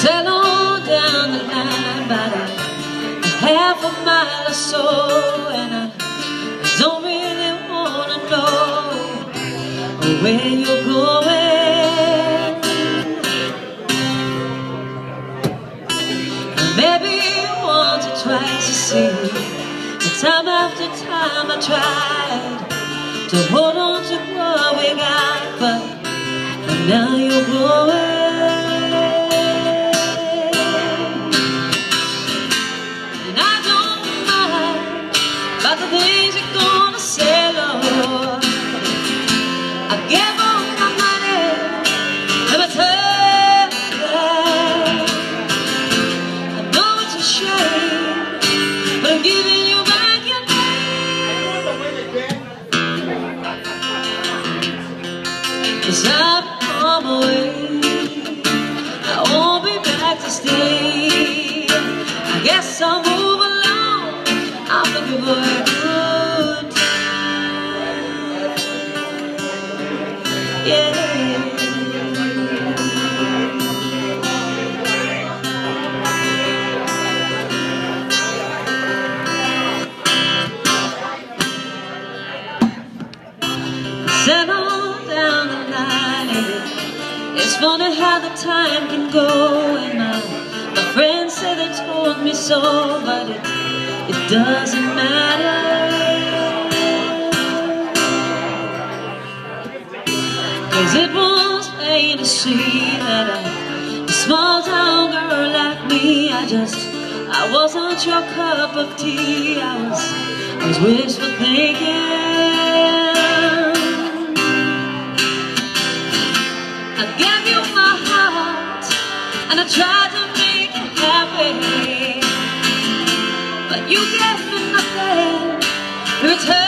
Sail on down the line about a half a mile or so And I don't really want to know where you're going. Maybe once or twice to see But time after time I tried To hold on to what we got But now you're going. Away. It's funny how the time can go, and my, my friends say they told me so, but it it doesn't matter. Cause it was plain to see that a, a small town girl like me I just, I wasn't your cup of tea. I was, I was wishful thinking And I tried to make you happy. But you gave me nothing in return